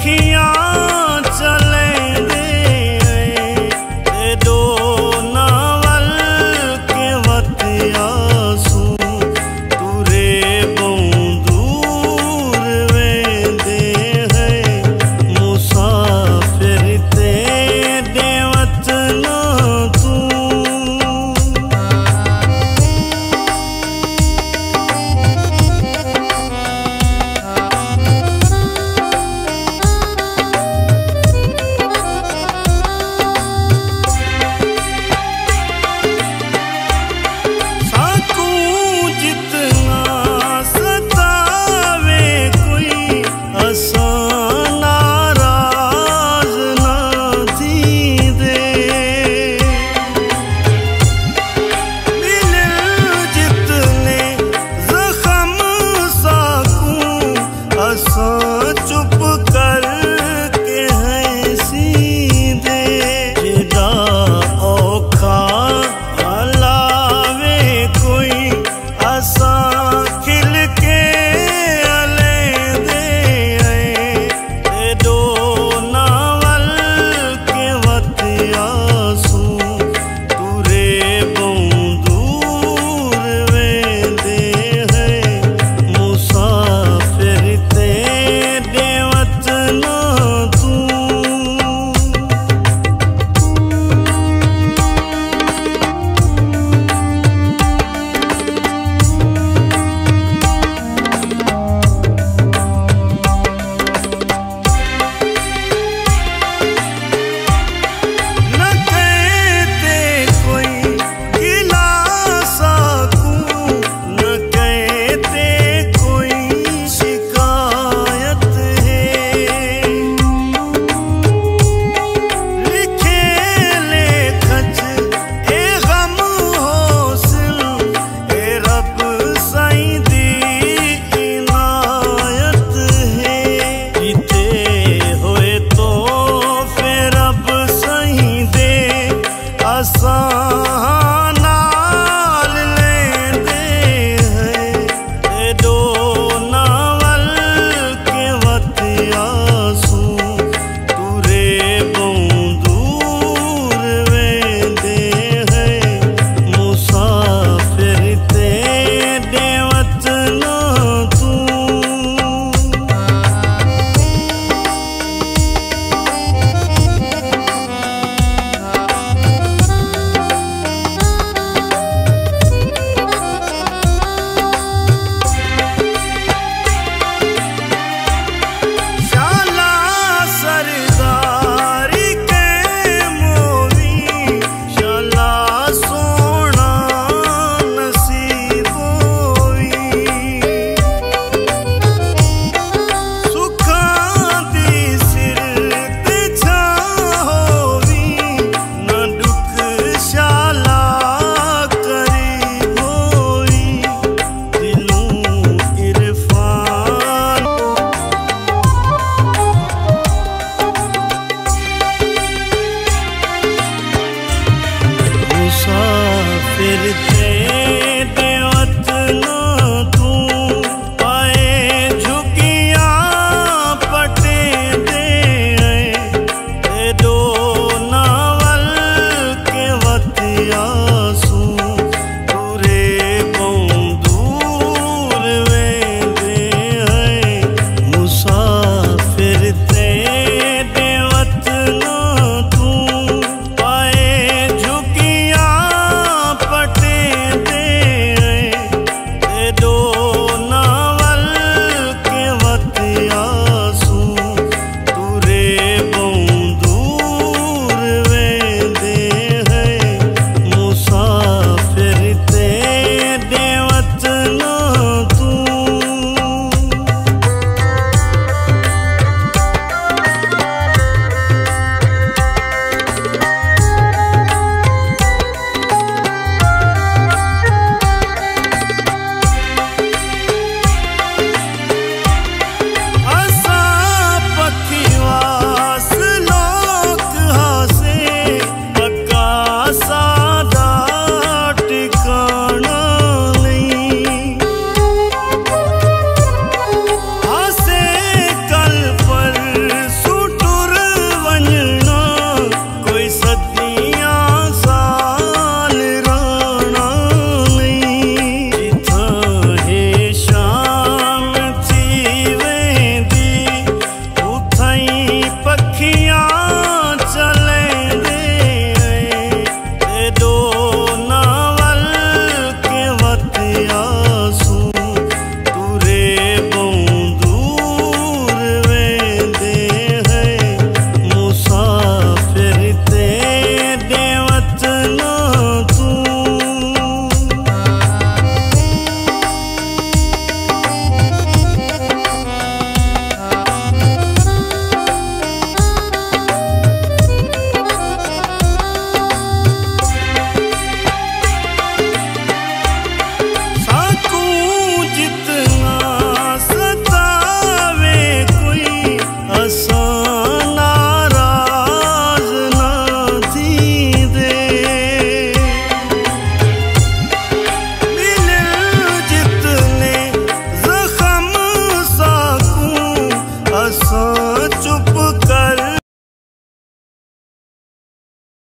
ਅੱਖੀਆਂ Yeah.